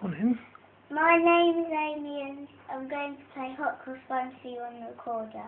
Go on in. My name is Amy and I'm going to play Hot Cross Bun for you on the recorder.